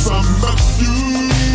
some of you.